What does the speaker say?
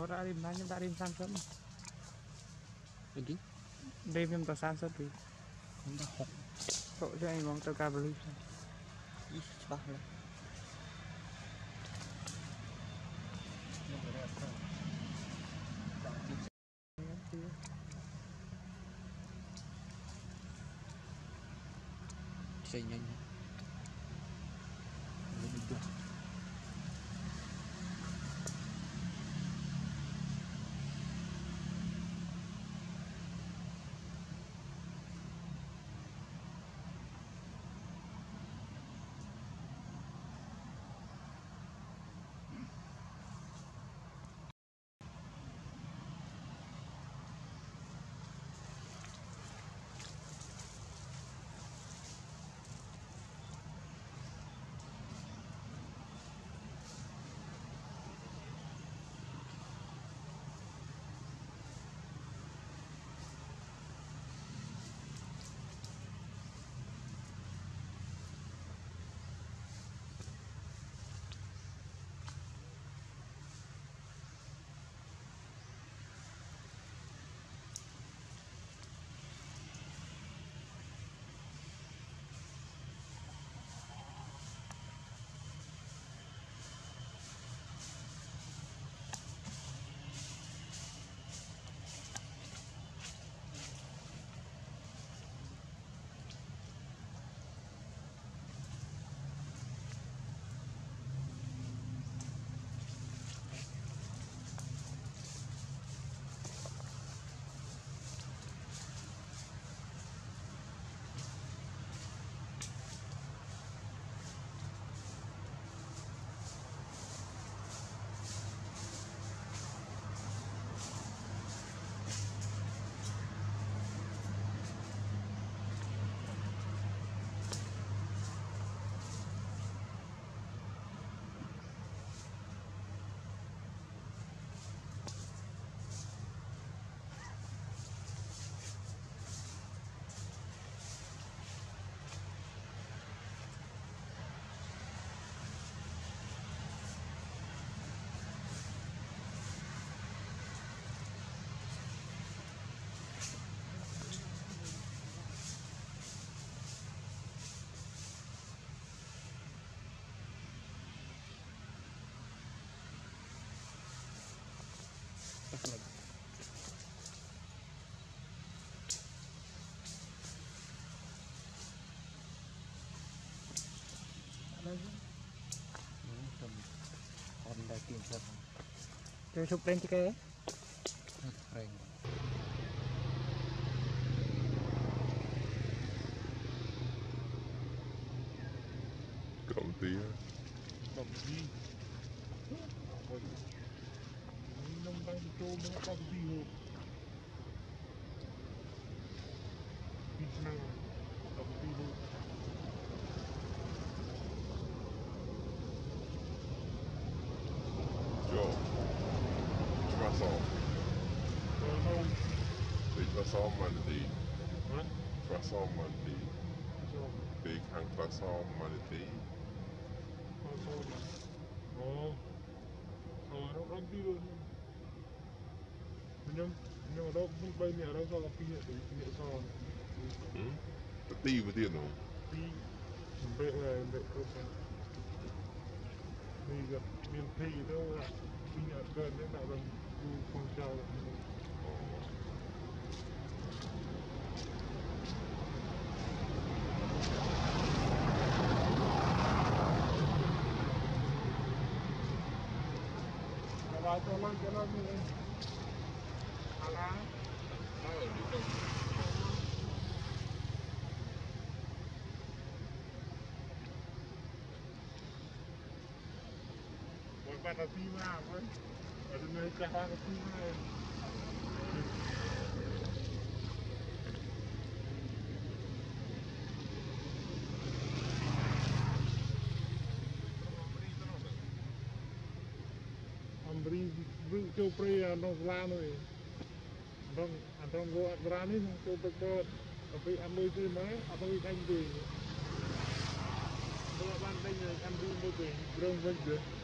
Borarim na yung darim samsam. Lagi? Darim yung to samsam pi. Kung da hok. So, dyan yung mga kabelip sa. Is, bah lang. Saya nyanyi. Rồi chụp lên cho kê Rồi Cậu tí Cậu tí dito mga kagbino. Beach Monday. Huh? Monday. They can trassol Monday. Trassol. Oh. Oh, I don't want to nhưng mà đâu cũng bây giờ đâu sao kinh nghiệm kinh nghiệm sao ừ. ti với tiền không ti bệ này bệ cơ sở miền tây đâu kinh nghiệm gần đến nào gần phong trào là Hãy subscribe cho kênh Ghiền para ti cima, mano. Mas não é carrega aqui, mano. Ambrinho, que eu para ir a lá, não é? អត់អត់ងោអត់ប្រានេះខ្ញុំចូលទឹកបោតអពីអាមួយគឺមកអត់ទៅដេញទេទៅបានដេញអាមួយមួយទេព្រមវិញទេ